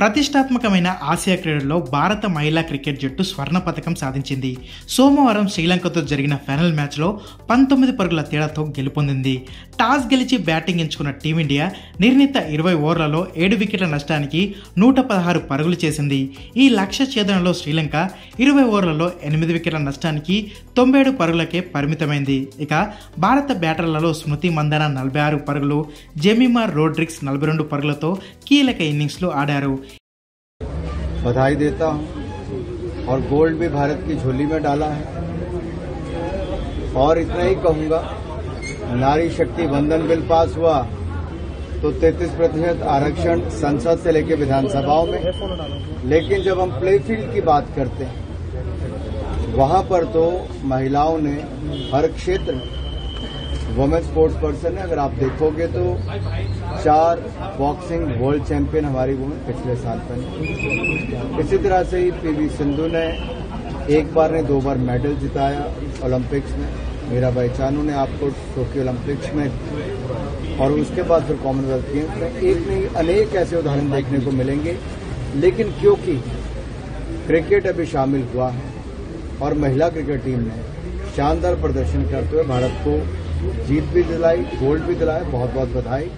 ప్రతిష్టాత్మకమైన ఆసియా క్రీడల్లో భారత మహిళా క్రికెట్ జట్టు స్వర్ణ పథకం సాధించింది. సోమవారం శ్రీలంకతో జరిగిన ఫైనల్ మ్యాచ్లో పంతొమ్మిది పరుగుల తేడాతో గెలుపొందింది. టాస్ గెలిచి బ్యాటింగ్ ఎంచుకున్న టీమిండియా నిర్ణీత ఇరవై ఓవర్లలో ఏడు వికెట్ల నష్టానికి నూట పదహారు పరుగులు చేసింది. ఈ లక్ష్య ఛేదనలో శ్రీలంక ఇరవై ఓవర్లలో ఎనిమిది వికెట్ల నష్టానికి తొంభై ఏడు పరుగులకే పరిమితమైంది. ఇక భారత బ్యాటర్లలో స్మృతి మందన నలభై ఆరు పరుగులు జెమిమా రోడ్రిక్స్ నలభై రెండు పరుగులతో కీలక ఇన్నింగ్స్లు ఆడారు. बधाई देता हूँ और गोल्ड भी भारत की झोली में डाला है। और इतना ही कहूँगा, नारी शक्ति बंधन बिल पास हुआ तो 33 प्रतिशत आरक्षण संसद से लेकर विधानसभाओं में। लेकिन जब हम प्ले फ़ील्ड की बात करते हैं, वहाँ पर तो महिलाओं ने हर क्षेत्र में वुमेन स्पोर्ट्स पर्सन है। अगर आप देखोगे तो चार बॉक्सिंग वर्ल्ड चैंपियन हमारी वुमेन पिछले साल बनी इसी तरह से ही पीवी सिंधु ने एक बार ने दो बार मेडल जिताया ओलंपिक्स में। मीराबाई चानू ने आपको टोक्यो ओलंपिक्स में और उसके बाद फिर कॉमनवेल्थ गेम्स में। एक नहीं, अनेक ऐसे उदाहरण देखने को मिलेंगे। लेकिन क्योंकि क्रिकेट अभी शामिल हुआ है और महिला क्रिकेट टीम ने शानदार प्रदर्शन करते हुए भारत को जीत भी दिलाई, गोल्ड भी दिलाए बहुत बहुत बधाई।